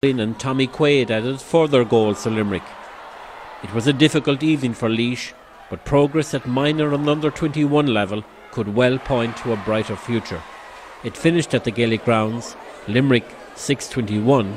and Tommy Quaid added further goals to Limerick. It was a difficult evening for Laois, but progress at minor and under 21 level could well point to a brighter future. It finished at the Gaelic grounds, Limerick 621,